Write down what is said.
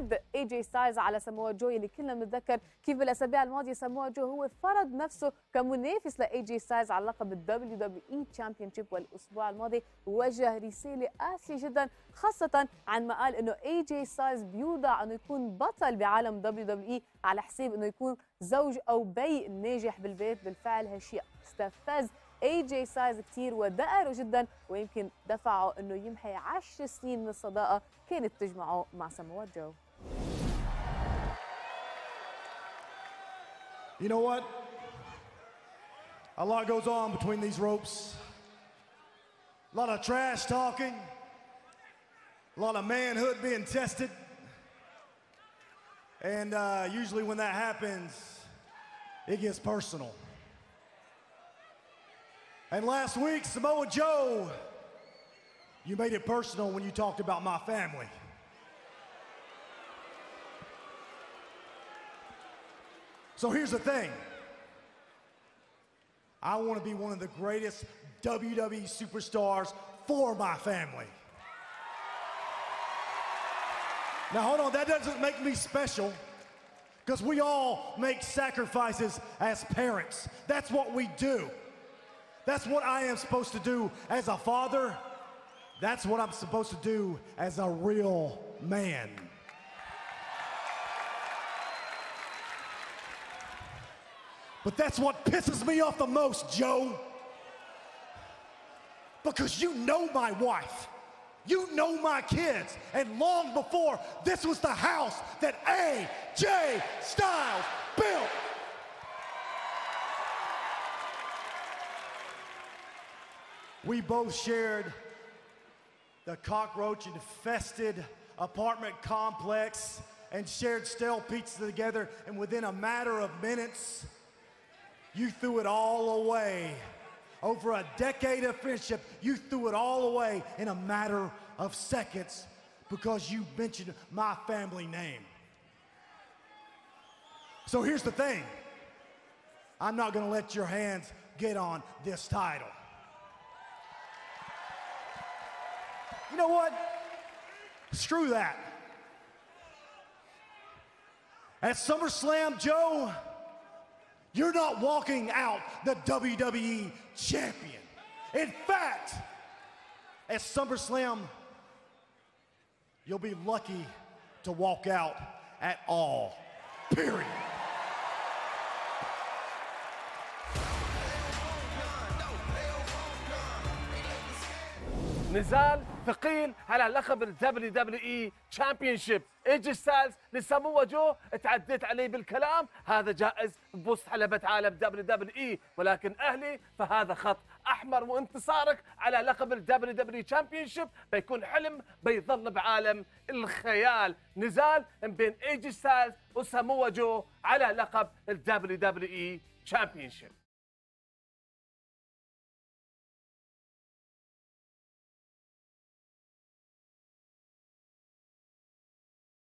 ضد اي جي ستايلز على ساموا جو اللي كلنا بنتذكر كيف بالأسابيع الماضية ساموا جو هو فرض نفسه كمنافس لاي جي ستايلز على لقب الدبليو دبليو اي تشامبيون شيب والأسبوع الماضي. وجه رسالة قاسيه جدا خاصة عن ما قال إنه اي جي ستايلز بيوضع إنه يكون بطل بعالم دبليو دبليو اي على حساب إنه يكون زوج أو بي ناجح بالبيت بالفعل هالشيء استفز اي جي سايز كثير ودقره جدا ويمكن دفعه انه يمحي 10 سنين من الصداقه كانت تجمعه مع ساموا جو You know what? A lot goes on between these ropes. A lot of trash talking. A lot of manhood being tested. And uh, usually when that happens, it gets personal. And last week, Samoa Joe, you made it personal when you talked about my family. So here's the thing. I want to be one of the greatest WWE superstars for my family. Now, hold on, that doesn't make me special because we all make sacrifices as parents. That's what we do. That's what I am supposed to do as a father. That's what I'm supposed to do as a real man. But that's what pisses me off the most, Joe. Because you know my wife. You know my kids. And long before this was the house that AJ Styles built. We both shared the cockroach infested apartment complex and shared stale pizza together. And within a matter of minutes, you threw it all away. Over a decade of friendship, you threw it all away in a matter of seconds because you mentioned my family name. So here's the thing I'm not going to let your hands get on this title. You know what? Screw that. At SummerSlam, Joe, you're not walking out the WWE champion. In fact, at SummerSlam, you'll be lucky to walk out at all. Period. نزال ثقيل على لقب الدبليو دبليو اي تشامبيون شيب إيجي ستايلز لساموا جو تعديت عليه بالكلام. هذا جائز بوسط حلبة عالم دبليو دبليو اي ولكن أهلي فهذا خط أحمر وانتصارك على لقب الدبليو دبليو تشامبيون شيب بيكون حلم بيظل بعالم الخيال. نزال بين إيجي ستايلز وساموا جو على لقب الدبليو دبليو اي تشامبيون شيب